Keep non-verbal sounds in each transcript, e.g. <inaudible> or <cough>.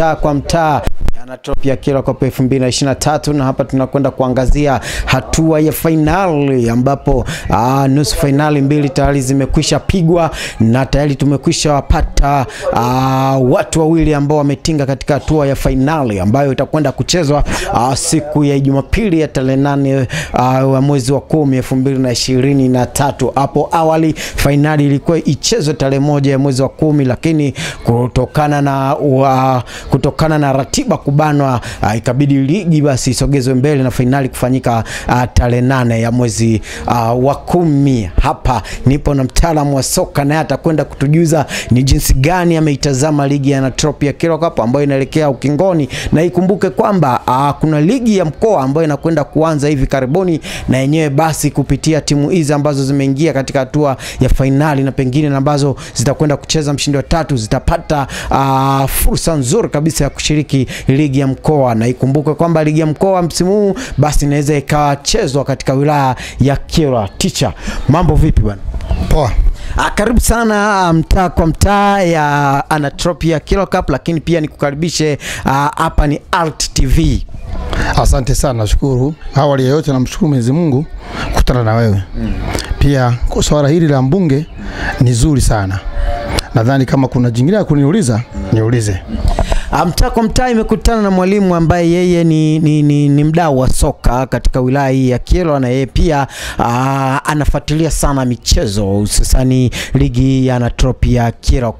mtaa kwa mtaa Anatropia Kila Cup 2023 na hapa tunakwenda kuangazia hatua ya fainali ambapo aa, nusu fainali mbili tayari zimekwisha pigwa na tayari tumekwisha wapata aa, watu wawili ambao wametinga katika hatua ya fainali ambayo itakwenda kuchezwa aa, siku ya Jumapili ya tarehe nane wa mwezi wa kumi elfu mbili na ishirini na tatu. Hapo awali fainali ilikuwa ichezwe tarehe moja ya mwezi wa kumi, lakini kutokana na wa, kutokana na ratiba kubanwa uh, ikabidi ligi basi isogezwe mbele na fainali kufanyika uh, tarehe nane ya mwezi uh, wa kumi. Hapa nipo na mtaalamu wa soka naye atakwenda kutujuza ni jinsi gani ameitazama ligi ya Natropia Kila Cup ambayo inaelekea ukingoni, na ikumbuke kwamba uh, kuna ligi ya mkoa ambayo inakwenda kuanza hivi karibuni, na yenyewe basi kupitia timu hizi ambazo zimeingia katika hatua ya fainali na pengine na ambazo zitakwenda kucheza mshindi wa tatu zitapata uh, fursa nzuri kabisa ya kushiriki ligi ya mkoa, na ikumbuke kwamba ligi ya mkoa msimu huu basi inaweza ikachezwa katika wilaya ya Kyerwa. Ticha, mambo vipi bwana? Poa. Ah, karibu sana mtaa kwa mtaa ya Anatropia Kilo Cup, lakini pia nikukaribishe hapa ni Alt TV. Asante sana, nashukuru. Awali ya yote namshukuru Mwenyezi Mungu kukutana na wewe mm. Pia kwa swala hili la mbunge ni zuri sana, nadhani kama kuna jingine ya kuniuliza niulize. Mtaa kwa mtaa imekutana na mwalimu ambaye yeye ni, ni, ni, ni mdau wa soka katika wilaya hii ya Kyerwa na yeye pia aa, anafuatilia sana michezo hususani ligi ya Natropi ya Kyerwa.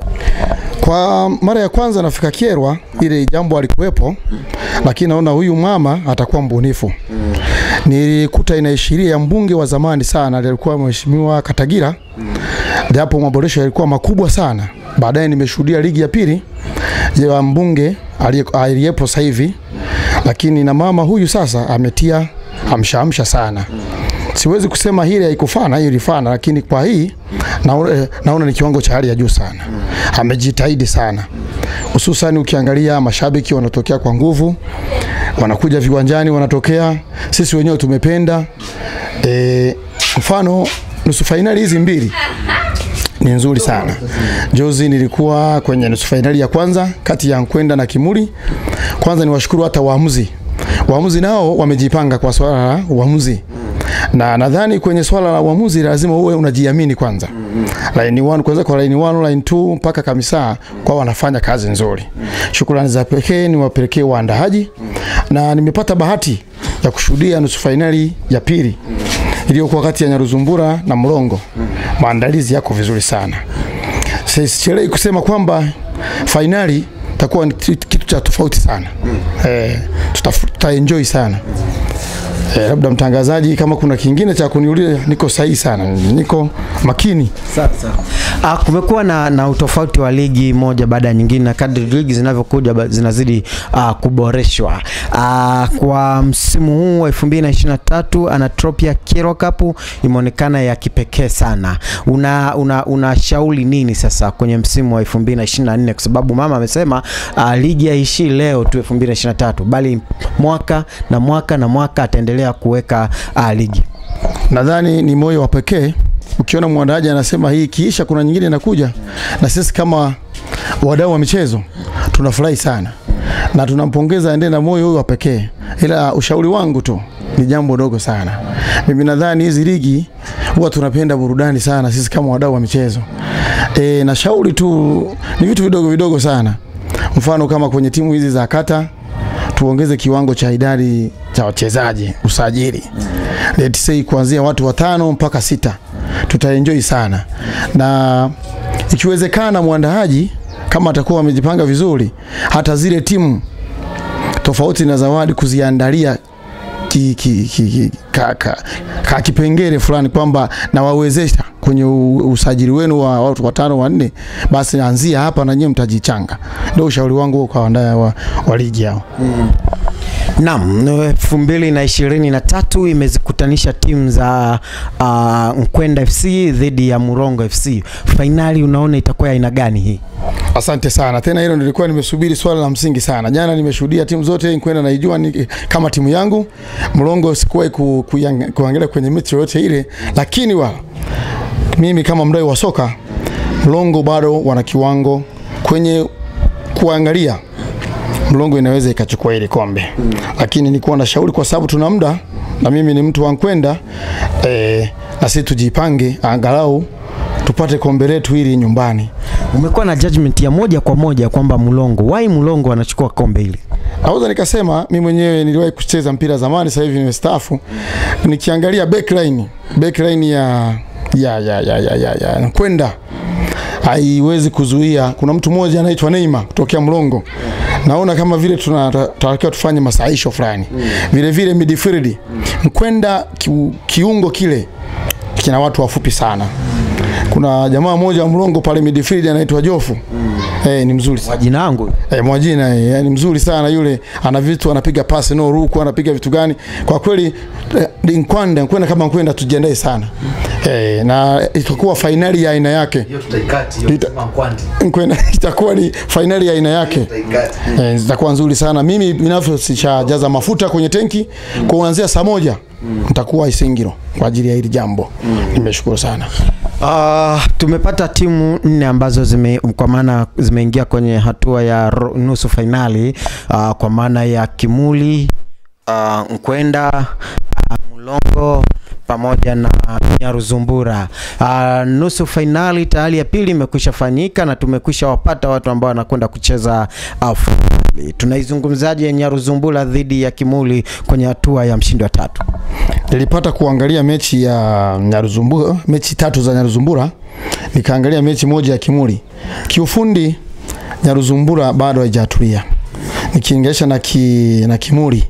Kwa mara ya kwanza nafika Kyerwa, ile jambo alikuwepo, lakini naona huyu mama atakuwa mbunifu. Nilikuta inaishiria ya mbunge wa zamani sana, alikuwa mheshimiwa Katagira, japo maboresho yalikuwa makubwa sana. Baadaye nimeshuhudia ligi ya pili ya mbunge aliyepo sasa hivi, lakini na mama huyu sasa ametia amshaamsha sana. Siwezi kusema hili haikufana, hiyo ilifana, lakini kwa hii naona, naona ni kiwango cha hali ya juu sana. Amejitahidi sana, hususan ukiangalia mashabiki wanatokea kwa nguvu, wanakuja viwanjani, wanatokea. Sisi wenyewe tumependa e, mfano nusu fainali hizi mbili ni nzuri sana. Jozi nilikuwa kwenye nusu fainali ya kwanza kati ya Nkwenda na Kimuri. Kwanza niwashukuru hata waamuzi, waamuzi nao wamejipanga kwa swala la uamuzi na nadhani kwenye swala la uamuzi lazima uwe unajiamini kwanza. Line 1 kwanza kwa line 1, line 2 mpaka kamisa kwa wanafanya kazi nzuri. Shukrani za pekee ni wapelekee waandaaji na nimepata bahati ya kushuhudia nusu fainali ya pili iliyokuwa kati ya Nyaruzumbura na Mlongo. Maandalizi yako vizuri sana. Sichelei kusema kwamba fainali takuwa ni kitu cha tofauti sana. Eh, tuta enjoy sana. Eh, labda mtangazaji, kama kuna kingine cha kuniulia niko sahihi sana, niko makini. Sasa ah, kumekuwa na, na utofauti wa ligi moja baada ya nyingine, na kadri ligi zinavyokuja zinazidi ah, kuboreshwa. Ah, kwa msimu huu wa 2023 Anatropia Kero Cup imeonekana ya kipekee sana. Una, una, una nini sasa kwenye msimu wa 2024 kwa sababu mama amesema ah, ligi haishii leo tu 2023 bali mwaka na mwaka na mwaka ataendelea kuweka uh, ligi. Nadhani ni moyo wa pekee. Ukiona mwandaji anasema hii kiisha, kuna nyingine inakuja, na sisi kama wadau wa michezo tunafurahi sana na tunampongeza aende na moyo huyo wa pekee, ila ushauri wangu tu ni jambo dogo sana. Mimi nadhani hizi ligi huwa tunapenda burudani sana sisi kama wadau wa michezo e, na shauri tu ni vitu vidogo vidogo sana, mfano kama kwenye timu hizi za kata tuongeze kiwango cha idadi cha wachezaji usajili, let's say kuanzia watu watano mpaka sita, tutaenjoy sana, na ikiwezekana mwandaaji kama atakuwa amejipanga vizuri, hata zile timu tofauti na zawadi kuziandalia ki, ki, ki, ki, ka, ka, ka kipengele fulani kwamba nawawezesha kwenye usajili wenu wa watu watano wanne, basi anzia hapa na nyinyi mtajichanga. Ndio ushauri wangu kwa wandaa wa, wa ligi yao. Mm. Naam, elfu mbili na ishirini na tatu imezikutanisha timu za uh, Nkwenda FC dhidi ya Murongo FC. Fainali unaona itakuwa aina gani hii? Asante sana tena, hilo nilikuwa nimesubiri swala la msingi sana. Jana nimeshuhudia timu zote, Nkwenda naijua ni kama timu yangu. Murongo sikuwahi ku, ku, kuangalia kwenye mechi yoyote ile, lakini wa mimi kama mdau wa soka, Mlongo bado wana kiwango kwenye kuangalia Mlongo inaweza ikachukua ile kombe mm. Lakini nilikuwa na shauri kwa sababu tuna muda na mimi ni mtu wa kwenda eh, na sisi tujipange angalau tupate kombe letu hili nyumbani. Umekuwa na judgment ya moja kwa moja kwamba Mlongo, why Mlongo anachukua kombe hili? Naweza nikasema mimi mwenyewe niliwahi kucheza mpira zamani, sasa hivi nimestaafu. Nikiangalia backline backline ya ya ya ya ya, ya, ya Nkwenda haiwezi kuzuia. Kuna mtu mmoja anaitwa Neima kutokea Mlongo, naona kama vile tunatakiwa tufanye masaisho fulani vile vile midfield mkwenda ki, kiungo kile kina watu wafupi sana. Kuna jamaa mmoja wa Mlongo pale midfield anaitwa Jofu mm. eh, ni mzuri sana. majina yangu Eh, Mwajina eh, yani mzuri sana yule, ana vitu anapiga pasi no ruku, anapiga vitu gani kwa kweli. Eh, Nkwenda Nkwenda kama Nkwenda tujiandae sana eh, na itakuwa fainali ya aina yake. hiyo tutaikati hiyo <laughs> itakuwa ni fainali ya aina yake eh, zitakuwa nzuri sana. Mimi binafsi sishajaza mafuta kwenye tenki mm. kuanzia saa moja nitakuwa Isingiro kwa ajili ya hili jambo. Nimeshukuru sana. Uh, tumepata timu nne ambazo zime, kwa maana zimeingia kwenye hatua ya nusu fainali uh, kwa maana ya Kimuli uh, Nkwenda uh, Mlongo pamoja na Nyaruzumbura. Uh, nusu fainali tayari ya pili imekwisha fanyika na tumekwisha wapata watu ambao wanakwenda kucheza uh, fainali. Tunaizungumzaje Nyaruzumbura dhidi ya Kimuli kwenye hatua ya mshindi wa tatu? Nilipata kuangalia mechi ya Nyaruzumbura, mechi tatu za Nyaruzumbura, nikaangalia mechi moja ya Kimuli. Kiufundi Nyaruzumbura bado haijatulia, nikiingesha na, ki, na Kimuli